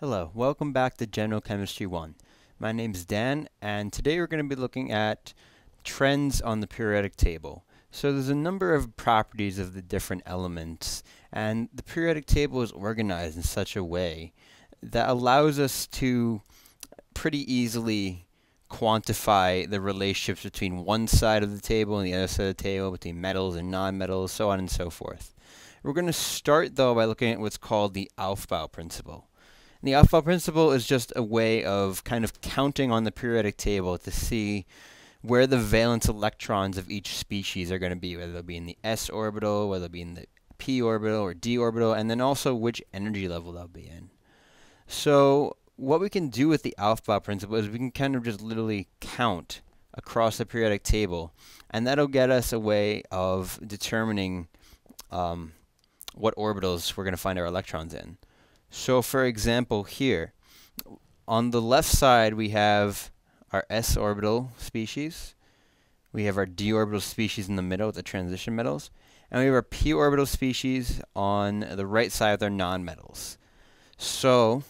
Hello, welcome back to General Chemistry 1. My name is Dan, and today we're going to be looking at trends on the periodic table. So there's a number of properties of the different elements, and the periodic table is organized in such a way that allows us to pretty easily quantify the relationships between one side of the table and the other side of the table, between metals and nonmetals, so on and so forth. We're going to start though by looking at what's called the Aufbau principle. The Aufbau principle is just a way of kind of counting on the periodic table to see where the valence electrons of each species are going to be, whether they'll be in the s orbital, whether they'll be in the p orbital or d orbital, and then also which energy level they'll be in. So what we can do with the Aufbau principle is we can kind of just literally count across the periodic table, and that'll get us a way of determining um, what orbitals we're going to find our electrons in. So for example here, on the left side we have our s orbital species, we have our d orbital species in the middle, the transition metals, and we have our p orbital species on the right side with our nonmetals. So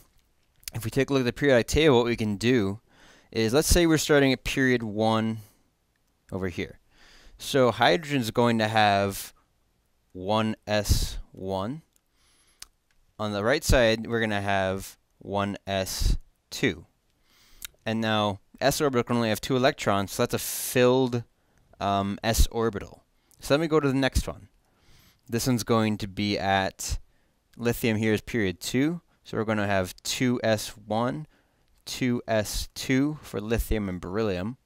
if we take a look at the periodic table, what we can do is let's say we're starting at period 1 over here. So hydrogen is going to have 1s1 on the right side, we're going to have 1s2. And now s orbital can only have two electrons, so that's a filled um, s orbital. So let me go to the next one. This one's going to be at lithium here is period 2. So we're going to have 2s1, 2s2 for lithium and beryllium.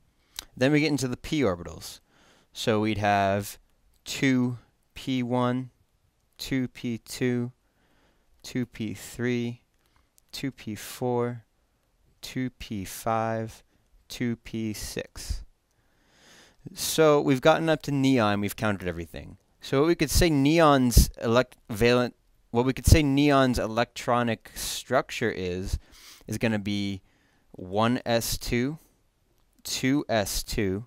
Then we get into the p orbitals. So we'd have 2p1, 2p2, 2p3, 2p4, 2p5, 2p6. So we've gotten up to neon, we've counted everything. So what we could say neon's elect valent what we could say neon's electronic structure is is going to be 1s2, 2s2,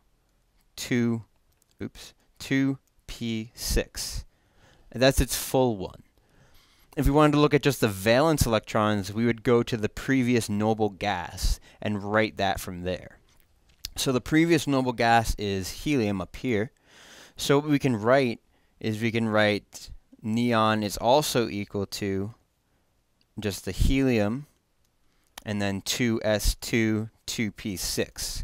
2 oops, 2p6. And that's its full one if we wanted to look at just the valence electrons, we would go to the previous noble gas and write that from there. So the previous noble gas is helium up here. So what we can write is we can write neon is also equal to just the helium and then 2s2, 2p6.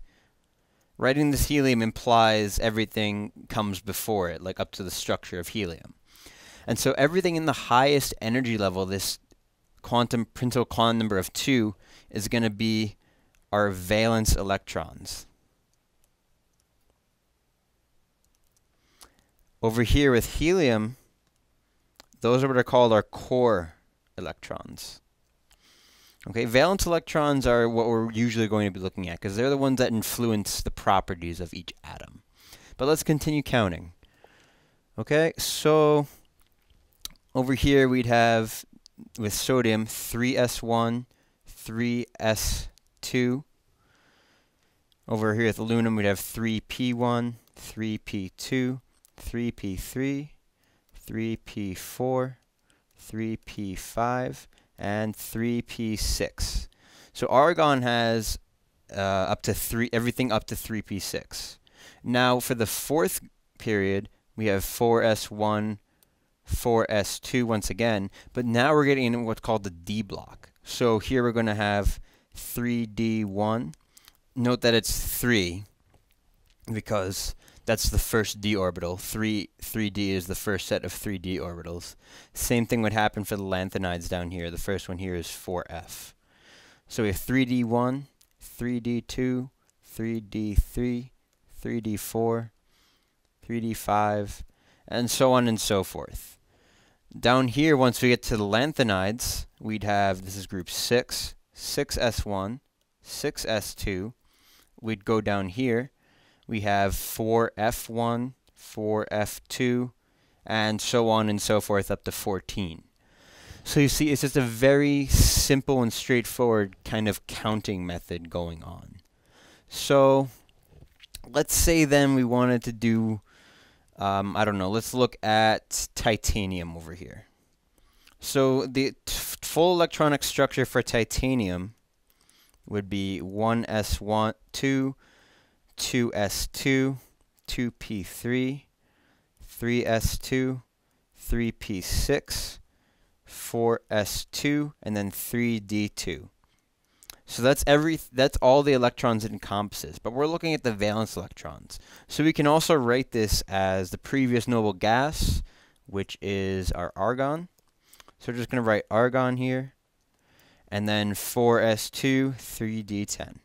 Writing this helium implies everything comes before it, like up to the structure of helium. And so everything in the highest energy level, this quantum principal quantum number of 2, is going to be our valence electrons. Over here with helium, those are what are called our core electrons. Okay, valence electrons are what we're usually going to be looking at because they're the ones that influence the properties of each atom. But let's continue counting. Okay, so over here we'd have, with sodium, 3s1, 3s2. Over here with aluminum, we'd have 3p1, 3p2, 3p3, 3p4, 3p5, and 3p6. So argon has uh, up to three, everything up to 3p6. Now for the fourth period, we have 4s1, 4s2 once again, but now we're getting into what's called the D block. So here we're going to have 3d1. Note that it's 3 because that's the first d orbital. 3, 3d is the first set of 3d orbitals. Same thing would happen for the lanthanides down here. The first one here is 4f. So we have 3d1, 3d2, 3d3, 3d4, 3d5, and so on and so forth. Down here, once we get to the lanthanides, we'd have, this is group 6, 6s1, 6s2. We'd go down here. We have 4f1, 4f2, and so on and so forth up to 14. So you see, it's just a very simple and straightforward kind of counting method going on. So let's say then we wanted to do um, I don't know. Let's look at titanium over here. So the full electronic structure for titanium would be 1s1, 2, 2s2, 2p3, 3s2, 3p6, 4s2, and then 3d2. So that's every that's all the electrons it encompasses. But we're looking at the valence electrons. So we can also write this as the previous noble gas, which is our argon. So we're just going to write argon here. And then 4s2, 3d10.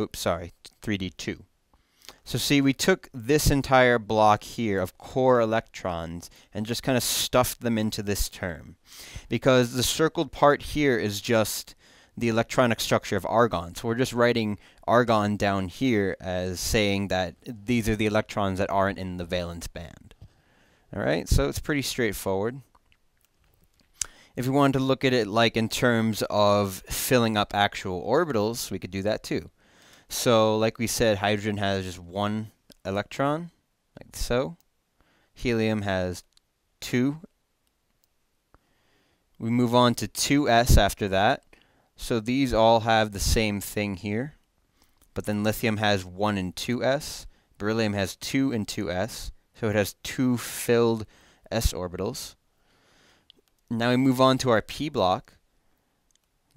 Oops, sorry, 3d2. So see, we took this entire block here of core electrons and just kind of stuffed them into this term. Because the circled part here is just the electronic structure of argon. So we're just writing argon down here as saying that these are the electrons that aren't in the valence band. Alright, so it's pretty straightforward. If we wanted to look at it like in terms of filling up actual orbitals, we could do that too. So like we said, hydrogen has just one electron, like so. Helium has two. We move on to 2s after that. So these all have the same thing here. But then lithium has 1 and 2s. Beryllium has 2 and 2s. So it has two filled s orbitals. Now we move on to our p block.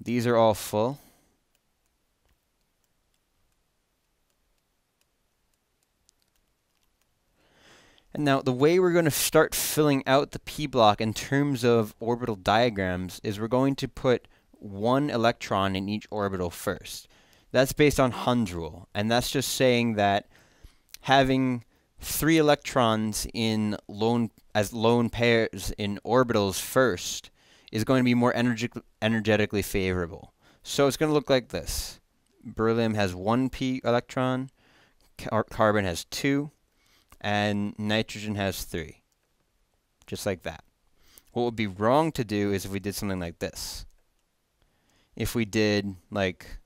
These are all full. And now the way we're going to start filling out the p block in terms of orbital diagrams is we're going to put one electron in each orbital first. That's based on Hund's rule, and that's just saying that having three electrons in lone as lone pairs in orbitals first is going to be more energetic, energetically favorable. So it's going to look like this. Beryllium has one p electron, car carbon has two, and nitrogen has three. Just like that. What would be wrong to do is if we did something like this if we did like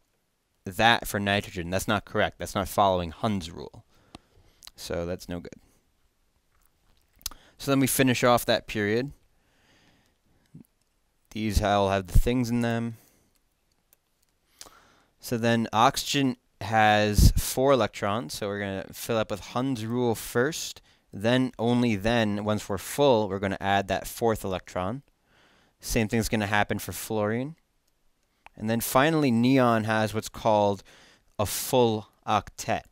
that for nitrogen. That's not correct. That's not following Hund's rule. So that's no good. So then we finish off that period. These all have the things in them. So then oxygen has four electrons, so we're going to fill up with Hund's rule first. Then, only then, once we're full, we're going to add that fourth electron. Same thing's going to happen for fluorine. And then finally, neon has what's called a full octet.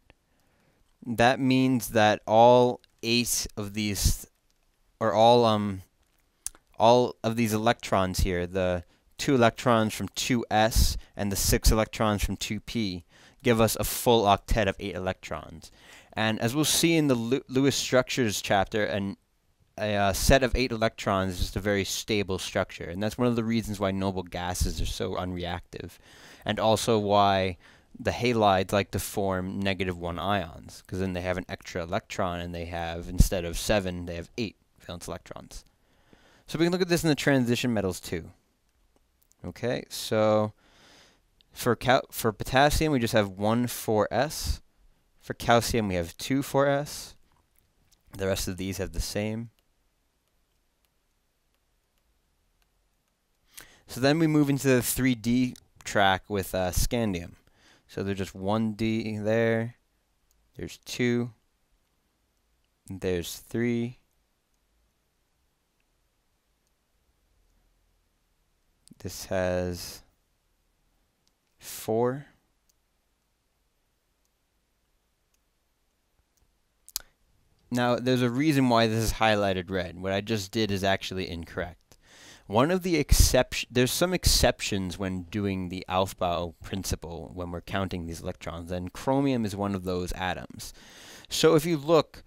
That means that all eight of these, or all um, all of these electrons here, the two electrons from 2s and the six electrons from 2p, give us a full octet of eight electrons. And as we'll see in the Lewis structures chapter, and a uh, set of eight electrons is just a very stable structure. And that's one of the reasons why noble gases are so unreactive. And also why the halides like to form negative one ions, because then they have an extra electron and they have, instead of seven, they have eight valence electrons. So we can look at this in the transition metals too. Okay, so for for potassium we just have one 4s. For calcium we have two 4s. The rest of these have the same. So then we move into the 3D track with uh, scandium. So there's just 1D there. There's 2. There's 3. This has 4. Now, there's a reason why this is highlighted red. What I just did is actually incorrect. One of the exception, there's some exceptions when doing the Aufbau principle when we're counting these electrons, and chromium is one of those atoms. So if you look,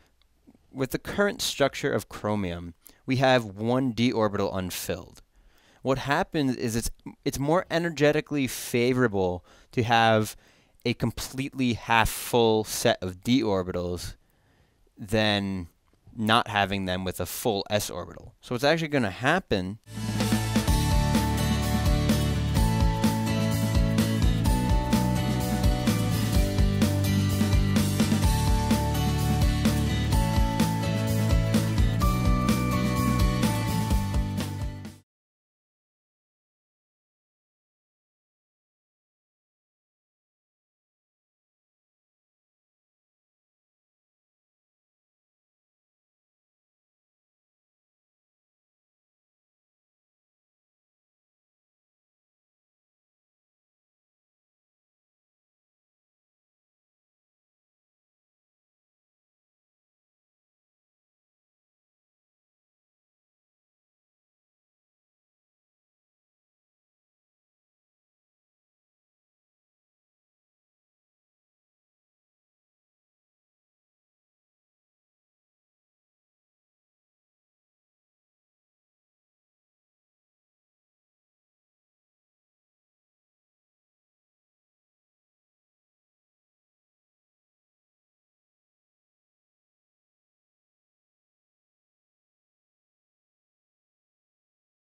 with the current structure of chromium, we have one d orbital unfilled. What happens is it's it's more energetically favorable to have a completely half full set of d orbitals than not having them with a full s orbital. So what's actually going to happen